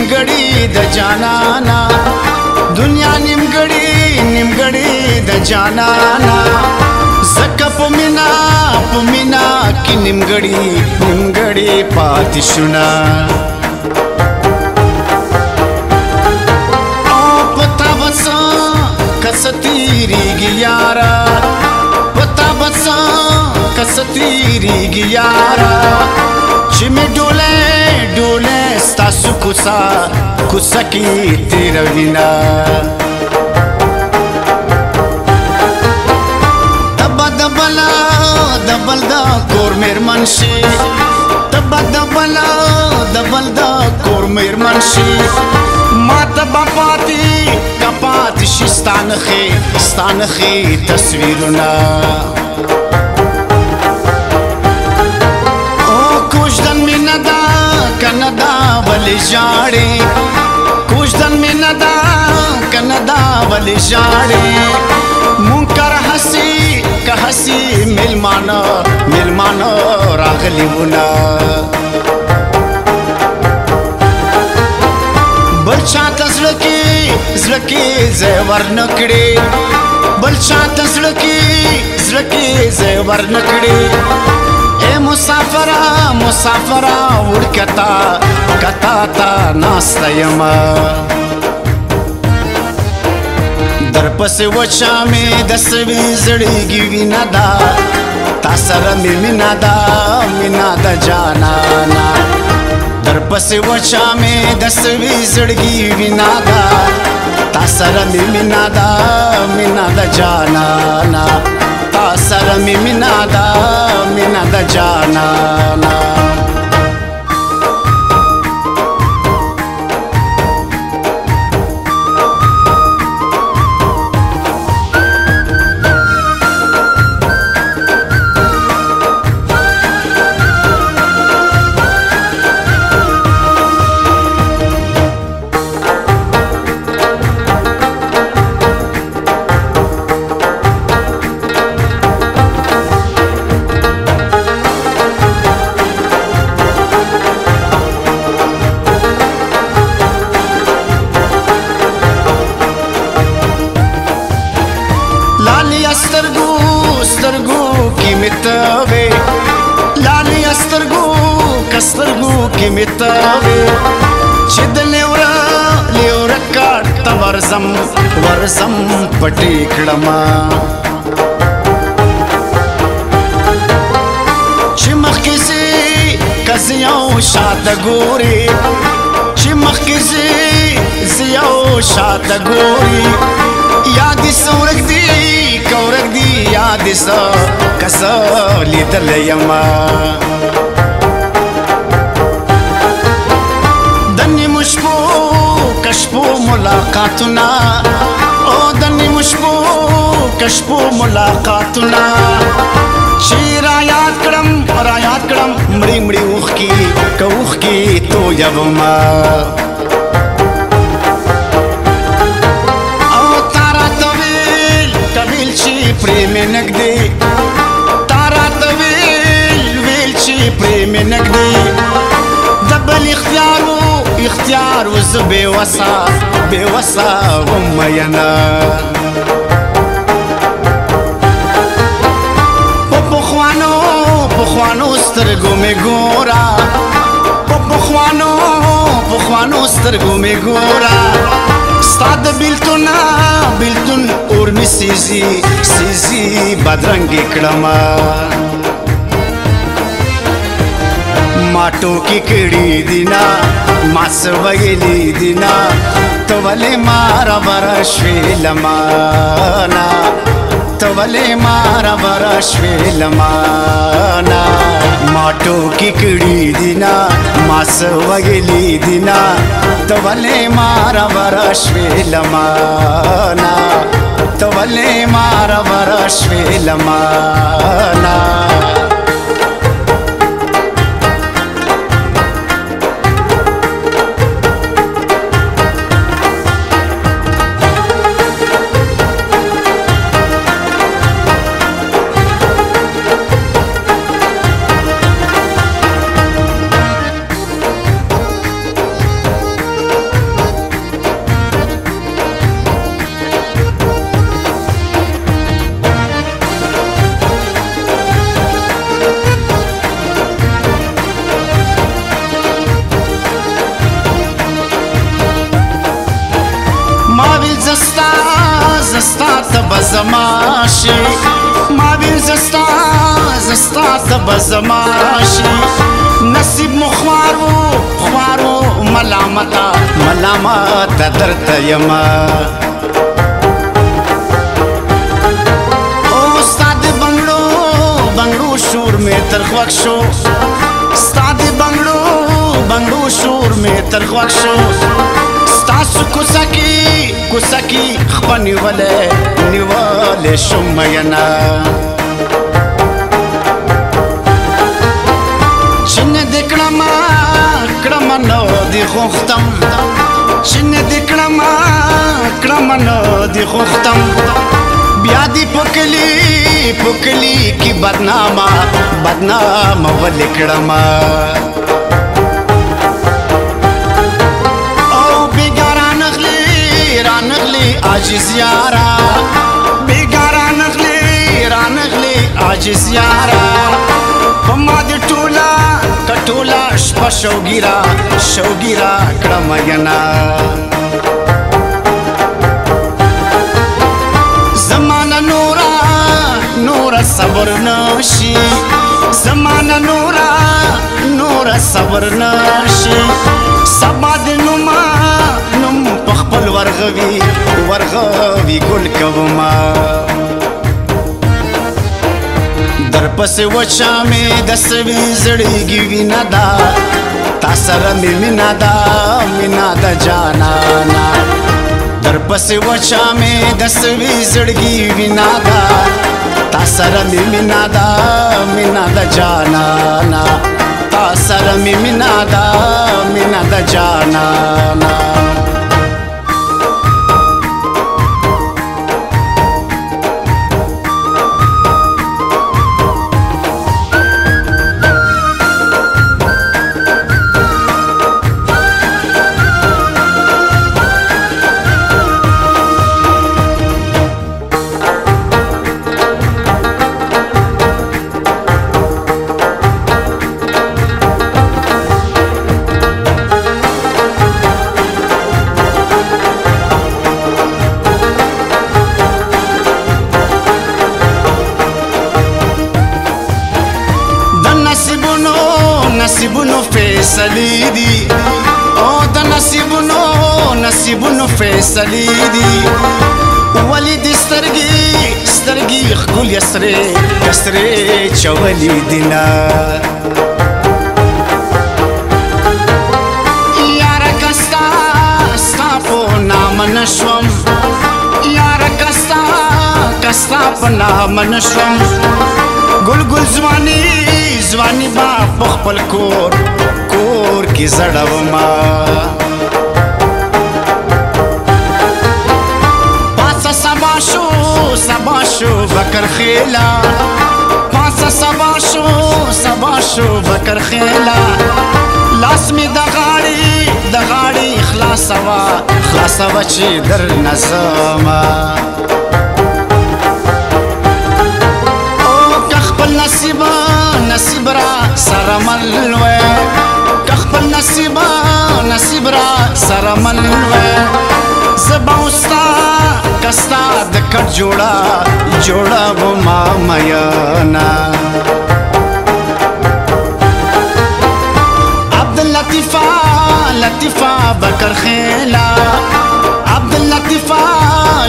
نیمګړی د جانانا دنیا نیمګړی نیمګړی د جانانا زکه په مینا په مینا کې نیمګړی نیمګړی پاتې شونه ستیریږي یارا پتا بس کس تیریږي یارا چې مې کوسا کوسا کی تیر وینا دبا دبلا دبل دا کور مېرمن شي دبا دبلا دبل دا کور مېرمن شي ماته بپاتی کپات شي ستانخه ستانخه تصویرونه Canadá ولی جاړي کوژدن مې ندا کندا ولی جاړي منکر حسی که حسی ملمانه ملمانه راغلی ونه بل چاته زړه کې زړه کې زیور نکړي بل چاته زړه کې زړه کې زیور نکړي اے مسافرہ مسافرہ وړکتا کتا تا ناستایما درپسې وچا مې د سوي زړګي وینا دا تا سره مې مینا دا مینا دا جانانا درپسې وچا مې د سوي زړګي وینا دا تا سره مې مینا دا مینا دا جانانا تا سره مې مینا دا minada jana na کې متا چې د لیورا لیورا کاټ ورسم ورسم پټې کړما چې مخکې سي کزیاو شاته ګوري چې مخکې سي زیاو شاته ګوري یاد سورګ دی کورګ دی یاد سا کس لیدل یما ملاقاتنا او د نیم شپو کشپو ملاقاتنا چې را یاد کړم را یاد کړم مړی مړی اوخ کی کوخ کی تو یو ما او تارا طویل طویل چې پریم نګدې تارا طویل ویل چې پریم نګدې دبل اختیار اختیار وز بے وسا بے وسا غم ینا پخوانو پخوانو سترګو می ګورا پخوانو پخوانو سترګو می ګورا ستاد بیلتون بیلتون اور می سیزی سیزی بدرنګ کړما ما ټوکی کړي دینا ما سویلی دینا تو ولې مارا ورا شویل مانا تو ولې مارا ورا شویل مانا ما ټوکی کړي دینا ما سویلی دینا تو ولې مارا ورا شویل مانا تو ولې مارا ورا شویل مانا زما شي ما وین زستا زستا تب زما شي نصیب مو خوارو خوارو ملامتا ملامت درته یما او استاد بنگلو بنگلو شور می ترخوک شو استاد بنگلو بنگلو شور می ترخوک شو ستاسو کوسه کې کوسه کې خپنی ولې نیولې شم ینا څنګه دکړه ما کړه منو دی خوختم څنګه دکړه ما کړه منو دی خوختم بیا دی پکلی پکلی کی بدنامه بدنامه ولې کړه ما عاجز یارا بیګارا نغلی را نغلی عاجز یارا پما دې ټولا کټولا شپه شوګیرا شوګیرا کړم ینا زمانہ نورا نورا صبر نشي زمانہ نورا نورا صبر نشي سبا دې ورغوي ورغوي گل کوما در پس و وچا می دسوي زړګي وینا دا تا سره می مینا دا مینا دا جانا نا در پس و وچا می دسوي زړګي وینا دا تا سره می مینا دا مینا دا جانا نا تا سره می مینا دا مینا دا جانا نا نصیبونو فیصلې دي ولی د سترګې سترګې ښکلې سرې سرې چولې دي نه یاره که ستا ستا په نامه نه شوم یاره که ستا که ستا په نامه نه شوم ګل ګل ځواني ځواني با په خپل کور کور کې زړوم شو بکر خیلا پاسه سبا شو سبا شو بکر خیلا لاس می د غاړي د غاړي خلاصوا خلاصوا چې در نظما او خپل نصیب نصیب را سره مل وې خپل نصیب نصیب را سره مل وې زبا استاد دستا د کټ جوړا جوړا و ما میانا عبد اللطیفا لطیفا بکر خیلا عبد اللطیفا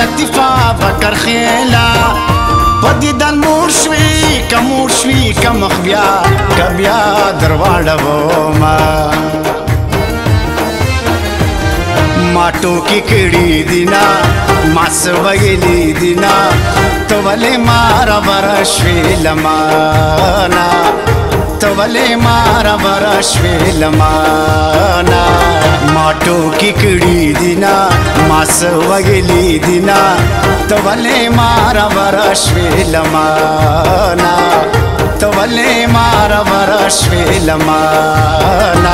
لطیفا بکر خیلا پدیدن مور شوی کمور شوی کمخ بیا کبیا درواړو ما की किडी दिना मास बगली दिना तवले मारा बरा तो तवले मारा बरा माना माटो की किकडी दिना मस बगली दिना तवले मारा बरा श्वेलमाना तवले मारा बरा माना